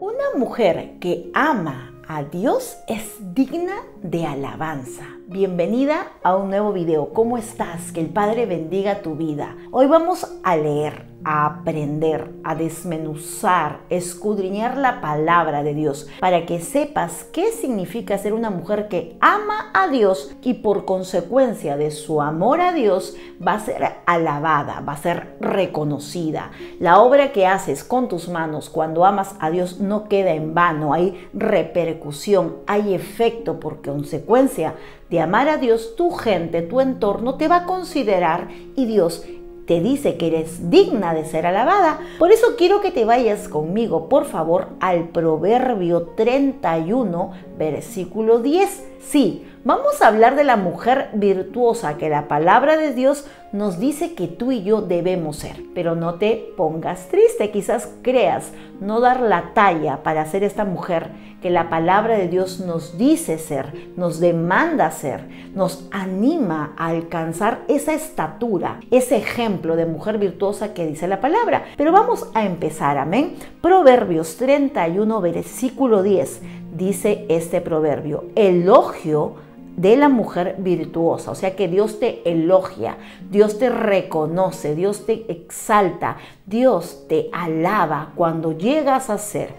Una mujer que ama a Dios es digna de alabanza. Bienvenida a un nuevo video. ¿Cómo estás? Que el Padre bendiga tu vida. Hoy vamos a leer a aprender, a desmenuzar, escudriñar la palabra de Dios para que sepas qué significa ser una mujer que ama a Dios y por consecuencia de su amor a Dios va a ser alabada, va a ser reconocida. La obra que haces con tus manos cuando amas a Dios no queda en vano, hay repercusión, hay efecto por consecuencia de amar a Dios, tu gente, tu entorno te va a considerar y Dios te dice que eres digna de ser alabada. Por eso quiero que te vayas conmigo, por favor, al Proverbio 31, versículo 10. Sí, vamos a hablar de la mujer virtuosa que la palabra de Dios nos dice que tú y yo debemos ser. Pero no te pongas triste, quizás creas no dar la talla para ser esta mujer que la palabra de Dios nos dice ser, nos demanda ser, nos anima a alcanzar esa estatura, ese ejemplo de mujer virtuosa que dice la palabra. Pero vamos a empezar, amén. Proverbios 31, versículo 10, dice este proverbio, elogio de la mujer virtuosa, o sea que Dios te elogia, Dios te reconoce, Dios te exalta, Dios te alaba cuando llegas a ser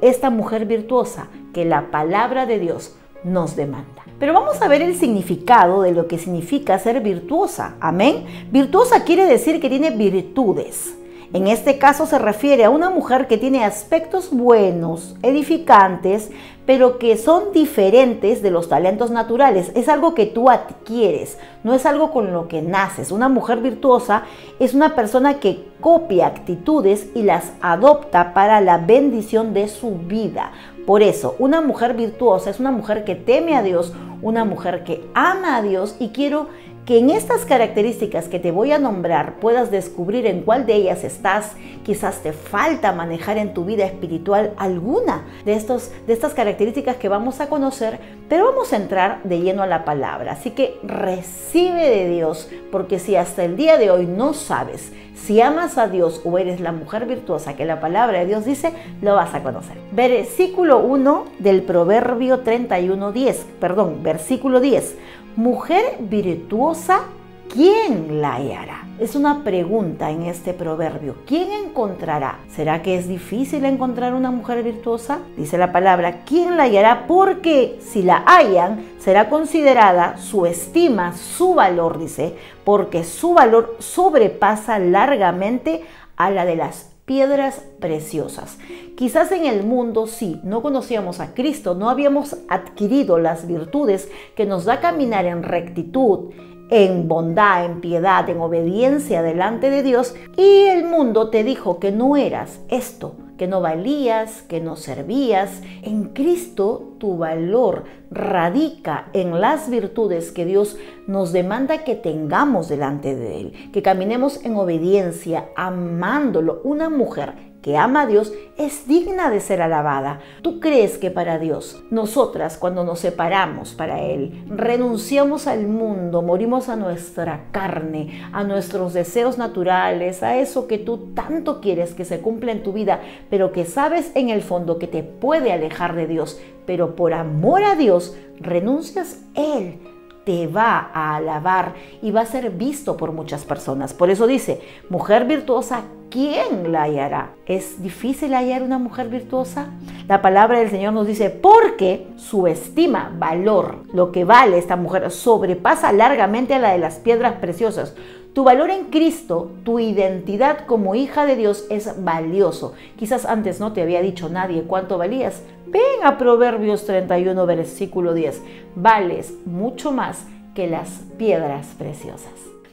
esta mujer virtuosa que la palabra de Dios nos demanda. Pero vamos a ver el significado de lo que significa ser virtuosa. Amén. Virtuosa quiere decir que tiene virtudes. En este caso se refiere a una mujer que tiene aspectos buenos, edificantes, pero que son diferentes de los talentos naturales. Es algo que tú adquieres, no es algo con lo que naces. Una mujer virtuosa es una persona que copia actitudes y las adopta para la bendición de su vida. Por eso, una mujer virtuosa es una mujer que teme a Dios, una mujer que ama a Dios y quiero que en estas características que te voy a nombrar puedas descubrir en cuál de ellas estás. Quizás te falta manejar en tu vida espiritual alguna de, estos, de estas características que vamos a conocer, pero vamos a entrar de lleno a la palabra. Así que recibe de Dios, porque si hasta el día de hoy no sabes si amas a Dios o eres la mujer virtuosa que la palabra de Dios dice, lo vas a conocer. Versículo 1 del Proverbio 31, 10, perdón, versículo 10 Mujer virtuosa, ¿quién la hallará? Es una pregunta en este proverbio. ¿Quién encontrará? ¿Será que es difícil encontrar una mujer virtuosa? Dice la palabra, ¿quién la hallará? Porque si la hallan, será considerada su estima, su valor, dice, porque su valor sobrepasa largamente a la de las piedras preciosas. Quizás en el mundo sí, no conocíamos a Cristo, no habíamos adquirido las virtudes que nos da caminar en rectitud, en bondad, en piedad, en obediencia delante de Dios, y el mundo te dijo que no eras esto, que no valías, que no servías. En Cristo tu valor radica en las virtudes que Dios nos demanda que tengamos delante de Él, que caminemos en obediencia, amándolo. Una mujer que ama a Dios es digna de ser alabada. ¿Tú crees que para Dios, nosotras cuando nos separamos para Él, renunciamos al mundo, morimos a nuestra carne, a nuestros deseos naturales, a eso que tú tanto quieres que se cumpla en tu vida, pero que sabes en el fondo que te puede alejar de Dios, pero por amor a Dios renuncias Él? Te va a alabar y va a ser visto por muchas personas. Por eso dice, mujer virtuosa, ¿quién la hallará? ¿Es difícil hallar una mujer virtuosa? La palabra del Señor nos dice, porque su estima, valor, lo que vale esta mujer, sobrepasa largamente a la de las piedras preciosas. Tu valor en Cristo, tu identidad como hija de Dios es valioso. Quizás antes no te había dicho nadie cuánto valías. Ven a Proverbios 31, versículo 10. Vales mucho más que las piedras preciosas.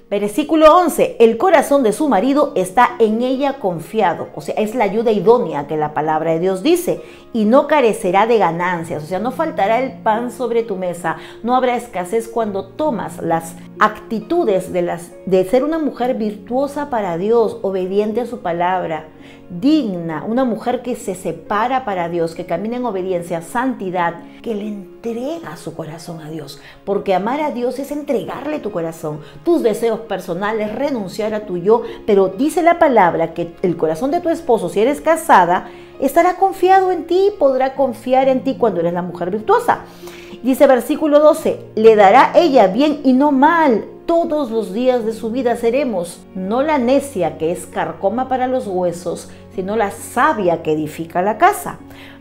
Versículo 11, el corazón de su marido está en ella confiado, o sea, es la ayuda idónea que la palabra de Dios dice, y no carecerá de ganancias, o sea, no faltará el pan sobre tu mesa, no habrá escasez cuando tomas las actitudes de, las, de ser una mujer virtuosa para Dios, obediente a su palabra, digna, una mujer que se separa para Dios, que camina en obediencia, santidad, que le entrega su corazón a Dios, porque amar a Dios es entregarle tu corazón, tus deseos personales, renunciar a tu yo, pero dice la palabra que el corazón de tu esposo, si eres casada, estará confiado en ti, podrá confiar en ti cuando eres la mujer virtuosa. Dice versículo 12, le dará ella bien y no mal. Todos los días de su vida seremos, no la necia que es carcoma para los huesos, sino la sabia que edifica la casa.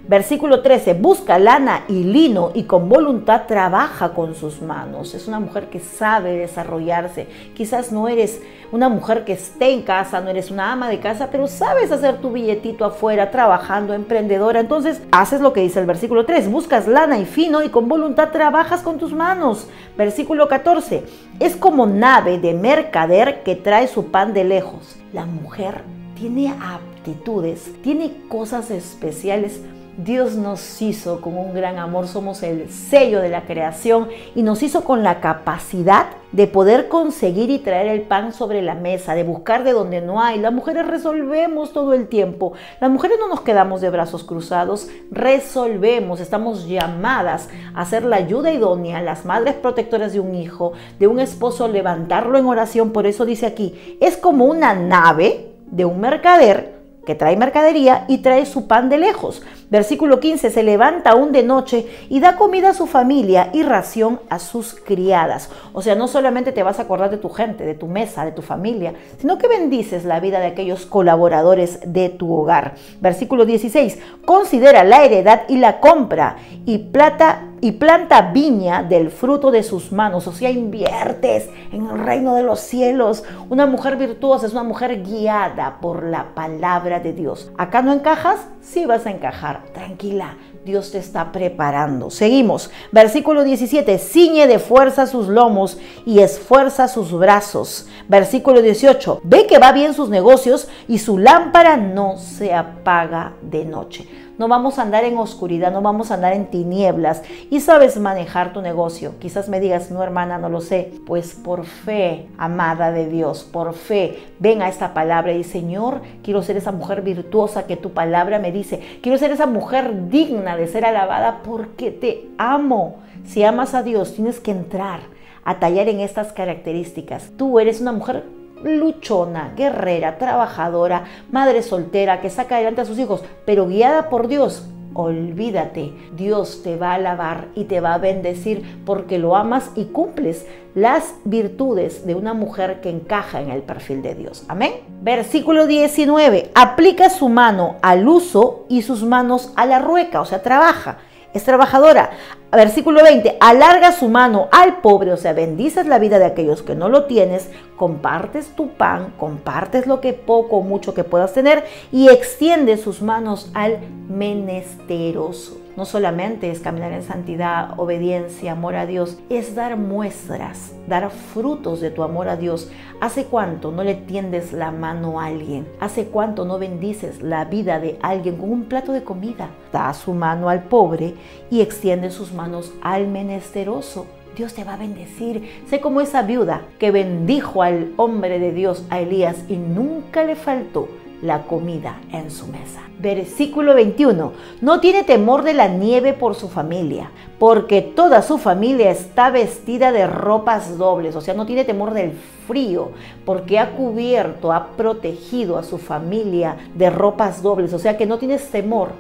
Versículo 13, busca lana y lino y con voluntad trabaja con sus manos. Es una mujer que sabe desarrollarse. Quizás no eres una mujer que esté en casa, no eres una ama de casa, pero sabes hacer tu billetito afuera, trabajando, emprendedora. Entonces haces lo que dice el versículo 3, buscas lana y fino y con voluntad trabajas con tus manos. Versículo 14, es como nave de mercader que trae su pan de lejos. La mujer tiene aptitudes, tiene cosas especiales Dios nos hizo con un gran amor, somos el sello de la creación y nos hizo con la capacidad de poder conseguir y traer el pan sobre la mesa, de buscar de donde no hay. Las mujeres resolvemos todo el tiempo. Las mujeres no nos quedamos de brazos cruzados, resolvemos, estamos llamadas a ser la ayuda idónea, las madres protectoras de un hijo, de un esposo, levantarlo en oración. Por eso dice aquí, es como una nave de un mercader que trae mercadería y trae su pan de lejos. Versículo 15, se levanta aún de noche y da comida a su familia y ración a sus criadas. O sea, no solamente te vas a acordar de tu gente, de tu mesa, de tu familia, sino que bendices la vida de aquellos colaboradores de tu hogar. Versículo 16, considera la heredad y la compra y plata y planta viña del fruto de sus manos, o sea, inviertes en el reino de los cielos. Una mujer virtuosa es una mujer guiada por la palabra de Dios. ¿Acá no encajas? Sí vas a encajar. Tranquila, Dios te está preparando. Seguimos. Versículo 17. Ciñe de fuerza sus lomos y esfuerza sus brazos. Versículo 18. Ve que va bien sus negocios y su lámpara no se apaga de noche no vamos a andar en oscuridad, no vamos a andar en tinieblas y sabes manejar tu negocio. Quizás me digas, no hermana, no lo sé. Pues por fe, amada de Dios, por fe, ven a esta palabra y Señor, quiero ser esa mujer virtuosa que tu palabra me dice. Quiero ser esa mujer digna de ser alabada porque te amo. Si amas a Dios, tienes que entrar a tallar en estas características. Tú eres una mujer luchona, guerrera, trabajadora, madre soltera que saca adelante a sus hijos, pero guiada por Dios. Olvídate, Dios te va a alabar y te va a bendecir porque lo amas y cumples las virtudes de una mujer que encaja en el perfil de Dios. Amén. Versículo 19. Aplica su mano al uso y sus manos a la rueca, o sea, trabaja es trabajadora. Versículo 20, alarga su mano al pobre, o sea, bendices la vida de aquellos que no lo tienes, compartes tu pan, compartes lo que poco o mucho que puedas tener y extiende sus manos al menesteroso no solamente es caminar en santidad, obediencia, amor a Dios, es dar muestras, dar frutos de tu amor a Dios. ¿Hace cuánto no le tiendes la mano a alguien? ¿Hace cuánto no bendices la vida de alguien con un plato de comida? Da su mano al pobre y extiende sus manos al menesteroso. Dios te va a bendecir. Sé como esa viuda que bendijo al hombre de Dios, a Elías, y nunca le faltó la comida en su mesa. Versículo 21. No tiene temor de la nieve por su familia, porque toda su familia está vestida de ropas dobles, o sea, no tiene temor del frío, porque ha cubierto, ha protegido a su familia de ropas dobles, o sea que no tienes temor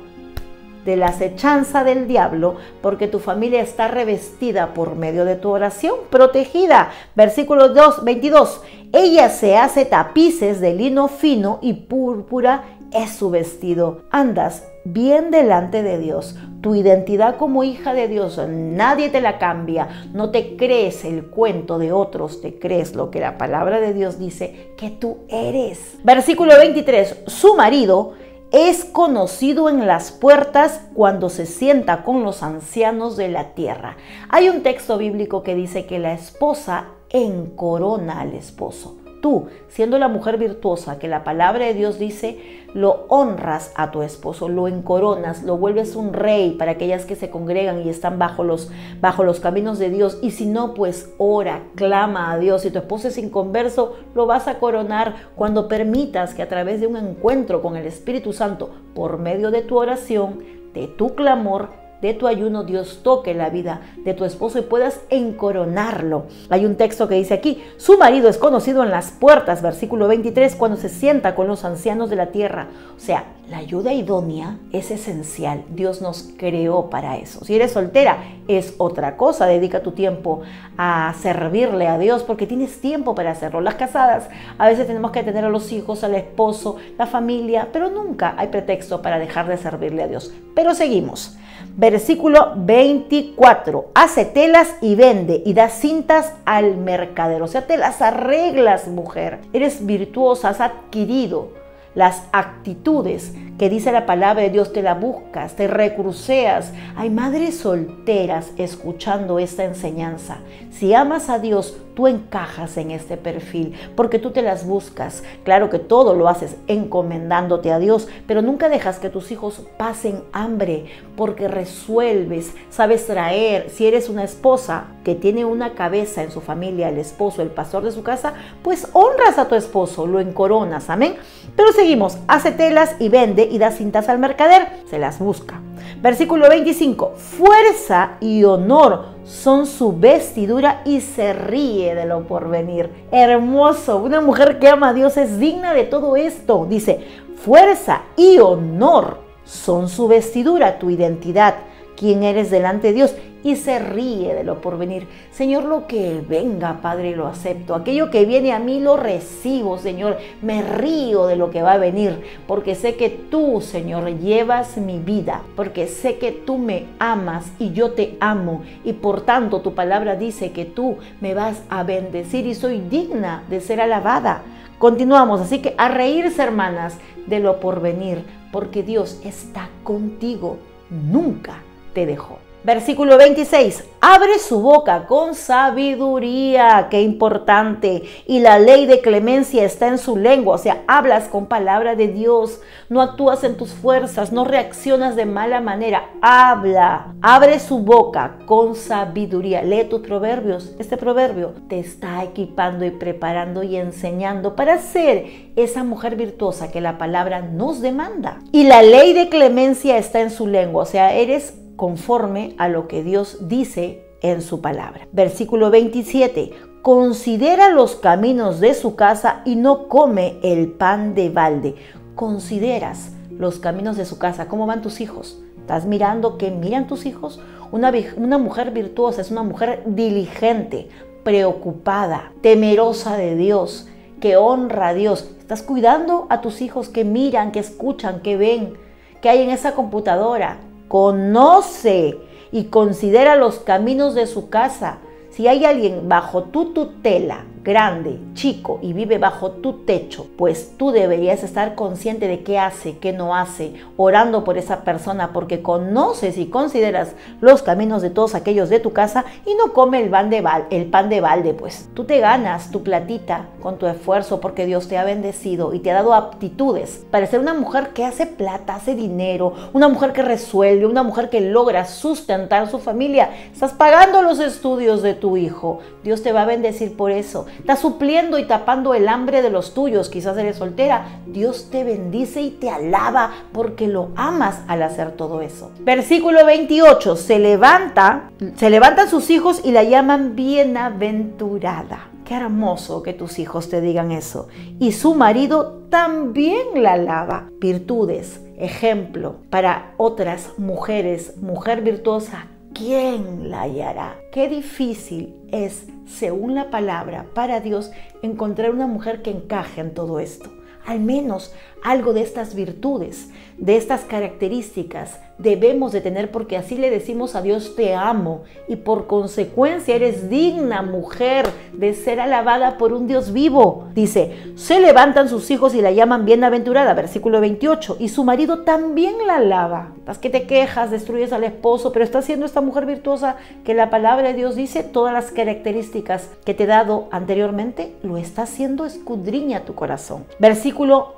de la acechanza del diablo, porque tu familia está revestida por medio de tu oración, protegida. Versículo 2, 22. Ella se hace tapices de lino fino y púrpura es su vestido. Andas bien delante de Dios. Tu identidad como hija de Dios, nadie te la cambia. No te crees el cuento de otros, te crees lo que la palabra de Dios dice que tú eres. Versículo 23. Su marido es conocido en las puertas cuando se sienta con los ancianos de la tierra. Hay un texto bíblico que dice que la esposa encorona al esposo. Tú, siendo la mujer virtuosa que la palabra de Dios dice, lo honras a tu esposo, lo encoronas, lo vuelves un rey para aquellas que se congregan y están bajo los, bajo los caminos de Dios. Y si no, pues ora, clama a Dios. Si tu esposo es inconverso, lo vas a coronar cuando permitas que a través de un encuentro con el Espíritu Santo, por medio de tu oración, de tu clamor, de tu ayuno Dios toque la vida de tu esposo y puedas encoronarlo. Hay un texto que dice aquí, su marido es conocido en las puertas, versículo 23, cuando se sienta con los ancianos de la tierra. O sea, La ayuda idónea es esencial. Dios nos creó para eso. Si eres soltera, es otra cosa. Dedica tu tiempo a servirle a Dios porque tienes tiempo para hacerlo. Las casadas, a veces tenemos que tener a los hijos, al esposo, la familia, pero nunca hay pretexto para dejar de servirle a Dios. Pero seguimos. Versículo 24. Hace telas y vende y da cintas al mercader. O sea, te las arreglas, mujer. Eres virtuosa, has adquirido las actitudes que dice la palabra de Dios, te la buscas, te recruceas. Hay madres solteras escuchando esta enseñanza. Si amas a Dios, tú encajas en este perfil porque tú te las buscas. Claro que todo lo haces encomendándote a Dios, pero nunca dejas que tus hijos pasen hambre porque resuelves, sabes traer. Si eres una esposa que tiene una cabeza en su familia, el esposo, el pastor de su casa, pues honras a tu esposo, lo encoronas, amén. Pero seguimos, hace telas y vende y da cintas al mercader, se las busca. Versículo 25, fuerza y honor son su vestidura y se ríe de lo porvenir. Hermoso, una mujer que ama a Dios es digna de todo esto. Dice, fuerza y honor son su vestidura, tu identidad, quién eres delante de Dios y se ríe de lo porvenir. Señor, lo que venga, Padre, lo acepto. Aquello que viene a mí lo recibo, Señor. Me río de lo que va a venir, porque sé que tú, Señor, llevas mi vida, porque sé que tú me amas y yo te amo. Y por tanto tu palabra dice que tú me vas a bendecir y soy digna de ser alabada. Continuamos, así que a reírse, hermanas, de lo porvenir, porque Dios está contigo. Nunca te dejó. Versículo 26. Abre su boca con sabiduría, qué importante. Y la ley de clemencia está en su lengua, o sea, hablas con palabra de Dios, no actúas en tus fuerzas, no reaccionas de mala manera, habla. Abre su boca con sabiduría. Lee tus proverbios. Este proverbio te está equipando y preparando y enseñando para ser esa mujer virtuosa que la palabra nos demanda. Y la ley de clemencia está en su lengua, o sea, eres conforme a lo que Dios dice en su palabra. Versículo 27. Considera los caminos de su casa y no come el pan de balde. Consideras los caminos de su casa. ¿Cómo van tus hijos? ¿Estás mirando qué miran tus hijos? Una, una mujer virtuosa es una mujer diligente, preocupada, temerosa de Dios, que honra a Dios. Estás cuidando a tus hijos que miran, que escuchan, que ven, que hay en esa computadora, conoce y considera los caminos de su casa. Si hay alguien bajo tu tutela grande, chico y vive bajo tu techo, pues tú deberías estar consciente de qué hace, qué no hace, orando por esa persona, porque conoces y consideras los caminos de todos aquellos de tu casa y no come el pan de, el pan de balde, pues tú te ganas tu platita con tu esfuerzo porque Dios te ha bendecido y te ha dado aptitudes para ser una mujer que hace plata, hace dinero, una mujer que resuelve, una mujer que logra sustentar su familia. Estás pagando los estudios de tu hijo. Dios te va a bendecir por eso. Estás supliendo y tapando el hambre de los tuyos. Quizás eres soltera. Dios te bendice y te alaba porque lo amas al hacer todo eso. Versículo 28. Se levanta, se levantan sus hijos y la llaman bienaventurada. Qué hermoso que tus hijos te digan eso. Y su marido también la alaba. Virtudes, ejemplo para otras mujeres, mujer virtuosa ¿quién la hallará? Qué difícil es, según la palabra, para Dios encontrar una mujer que encaje en todo esto. Al menos algo de estas virtudes, de estas características debemos de tener porque así le decimos a Dios te amo y por consecuencia eres digna mujer de ser alabada por un Dios vivo. Dice, se levantan sus hijos y la llaman bienaventurada, versículo 28, y su marido también la alaba. Las que te quejas, destruyes al esposo, pero está siendo esta mujer virtuosa que la palabra de Dios dice todas las características que te he dado anteriormente, lo está haciendo escudriña tu corazón. Versículo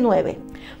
29.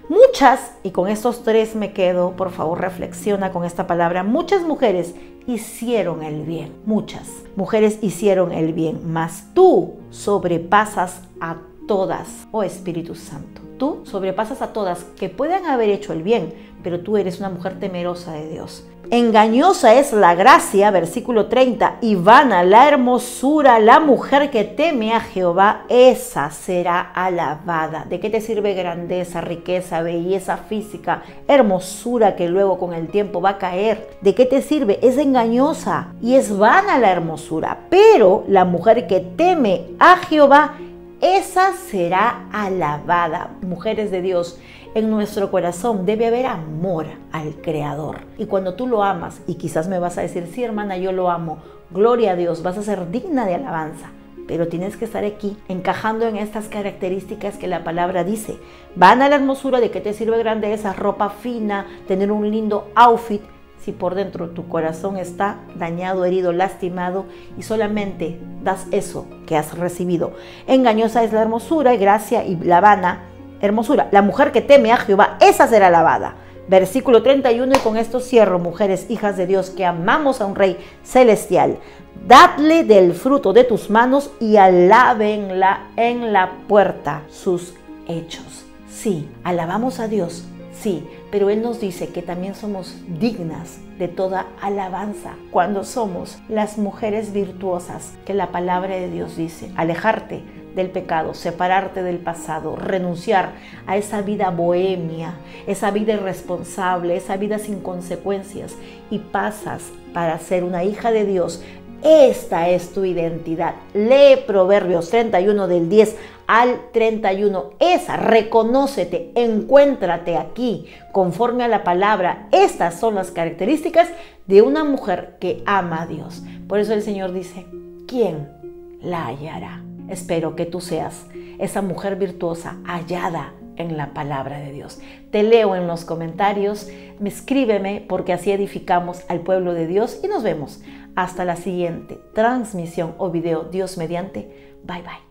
Muchas, y con estos tres me quedo, por favor reflexiona con esta palabra, muchas mujeres hicieron el bien, muchas mujeres hicieron el bien, mas tú sobrepasas a todas, oh Espíritu Santo. Tú sobrepasas a todas que puedan haber hecho el bien, pero tú eres una mujer temerosa de Dios. Engañosa es la gracia, versículo 30, y vana la hermosura, la mujer que teme a Jehová, esa será alabada. ¿De qué te sirve grandeza, riqueza, belleza física, hermosura que luego con el tiempo va a caer? ¿De qué te sirve? Es engañosa y es vana la hermosura, pero la mujer que teme a Jehová, esa será alabada. Mujeres de Dios, en nuestro corazón debe haber amor al Creador. Y cuando tú lo amas, y quizás me vas a decir, sí hermana, yo lo amo, gloria a Dios, vas a ser digna de alabanza. Pero tienes que estar aquí, encajando en estas características que la palabra dice. Van a la hermosura de que te sirve grande esa ropa fina, tener un lindo outfit, si por dentro tu corazón está dañado, herido, lastimado y solamente das eso que has recibido. Engañosa es la hermosura y gracia y la vana hermosura. La mujer que teme a Jehová, esa será alabada. Versículo 31 y con esto cierro, mujeres, hijas de Dios, que amamos a un rey celestial. Dadle del fruto de tus manos y alábenla en la puerta sus hechos. Sí, alabamos a Dios, sí, pero Él nos dice que también somos dignas de toda alabanza cuando somos las mujeres virtuosas que la palabra de Dios dice. Alejarte del pecado, separarte del pasado, renunciar a esa vida bohemia, esa vida irresponsable, esa vida sin consecuencias y pasas para ser una hija de Dios. Esta es tu identidad. Lee Proverbios 31 del 10 al 31. Esa, reconócete, encuéntrate aquí, conforme a la palabra. Estas son las características de una mujer que ama a Dios. Por eso el Señor dice, ¿quién la hallará? Espero que tú seas esa mujer virtuosa hallada en la palabra de Dios. Te leo en los comentarios, me escríbeme porque así edificamos al pueblo de Dios y nos vemos hasta la siguiente transmisión o video Dios mediante. Bye bye.